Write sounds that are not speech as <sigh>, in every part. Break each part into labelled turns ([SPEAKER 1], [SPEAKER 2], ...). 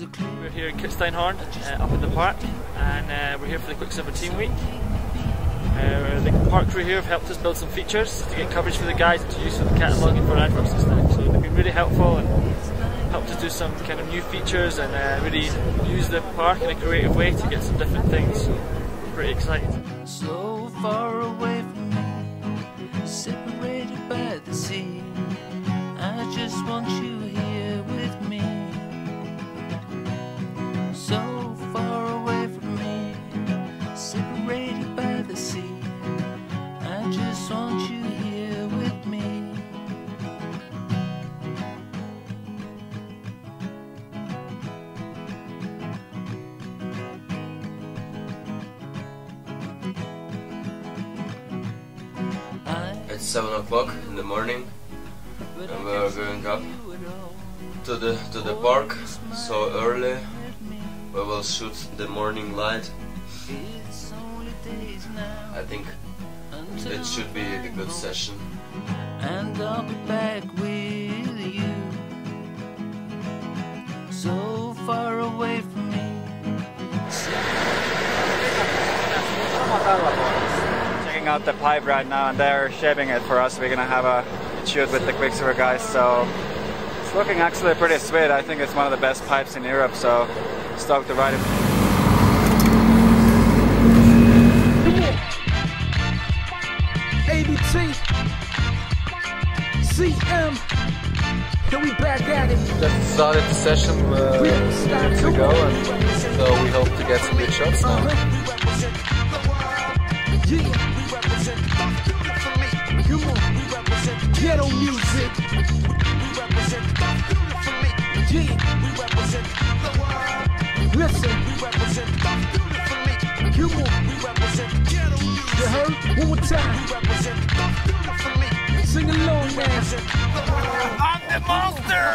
[SPEAKER 1] We're here in Kitzsteinhorn, uh, up in the park, and uh, we're here for the Quiksilver Team Week. Uh, the park crew here have helped us build some features to get coverage for the guys and to use for the cataloguing for adverts and stuff. So they've been really helpful and helped us do some kind of new features and uh, really use the park in a creative way to get some different things. So pretty excited.
[SPEAKER 2] So far away from me, separated by the sea. I just want you
[SPEAKER 3] It's 7 o'clock in the morning and we are going up to the to the park so early. We will shoot the morning light. I think it should be a good session.
[SPEAKER 2] and I'll be back with you. So far away from me.
[SPEAKER 4] checking out the pipe right now and they're shaping it for us. We're gonna have a shoot with the Quiksilver guys, so it's looking actually pretty sweet. I think it's one of the best pipes in Europe, so stoked to ride it.
[SPEAKER 5] Just started the session uh, minutes ago, and so we hope to get some good shots now.
[SPEAKER 6] Ghetto music. Listen. Come on. You heard? One more time. Sing along now. The monster.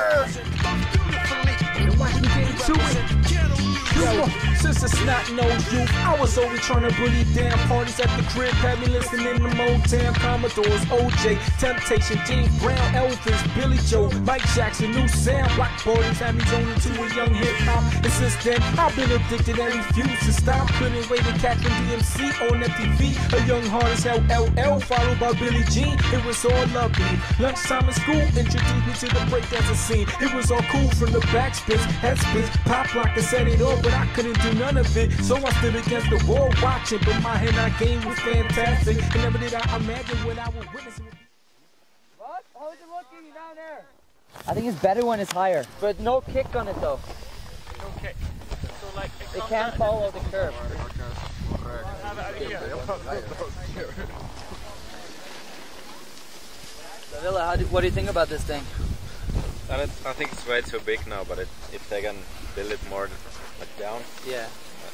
[SPEAKER 6] Watch. Since it's not no youth, I was always trying to bring it down. Parties at the crib had me listening to Motown, Commodores, OJ, Temptation, James Brown, Elvis, Billy Joe, Mike Jackson, new sound. Block parties had me to a young hip hop. And since then, I've been addicted and refused to stop. Couldn't wait to catch from DMC on MTV. A young heart as hell LL, followed by Billy Jean. It was all lovely. Lunchtime in school introduced me to the breakdancing scene. It was all cool from the backspins, headspins, pop lock and set it all, but I couldn't do none of it. So I stood against the wall watching, but my hand eye game was fantastic. And never did I imagine what I would witness.
[SPEAKER 7] I think it's better when it's higher, but no kick on it though.
[SPEAKER 1] Okay. So like it
[SPEAKER 7] It can't follow the curve.
[SPEAKER 1] have it out here.
[SPEAKER 7] Ville, how do, what do you think about this thing?
[SPEAKER 8] I, don't, I think it's way too big now, but it, if they can build it more like down,
[SPEAKER 7] Yeah,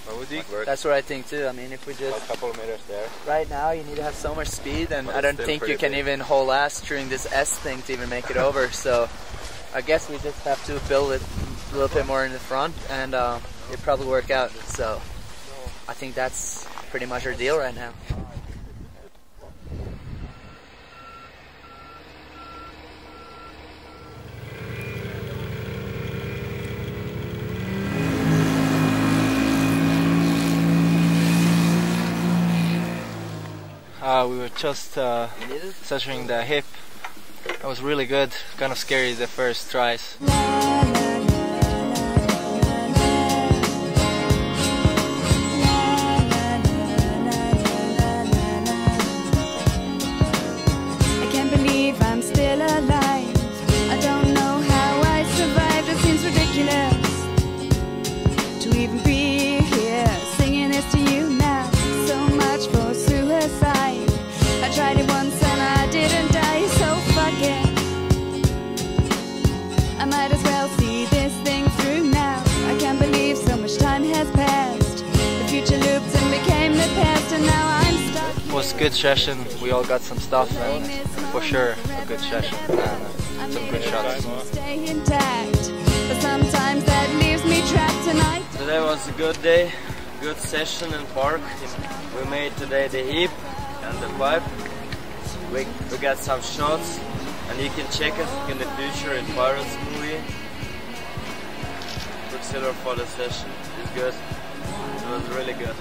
[SPEAKER 8] that would
[SPEAKER 7] that's what I think too. I mean, if we just a
[SPEAKER 8] couple of meters there.
[SPEAKER 7] right now, you need to have so much speed, and I don't think you can
[SPEAKER 8] big.
[SPEAKER 7] even hold ass during this S thing to even make it over. <laughs> So, I guess we just have to build it a little bit more in the front, and uh, it probably work out. So, I think that's pretty much our deal right now.
[SPEAKER 5] Uh, we were just uh, sessioning the hip. That was really good. Kind of scary the first tries.
[SPEAKER 9] It
[SPEAKER 5] was a good session. We all got some stuff, and for sure a good session. And uh, some good shots.
[SPEAKER 9] Stay intact, but sometimes that leaves me trapped tonight.
[SPEAKER 3] Today was a good day, good session in park. We made today the hip and the pipe. We, we got some shots and you can check it in the future in Pirates movie. Good Quiksilver for the session. It's good. It was really good.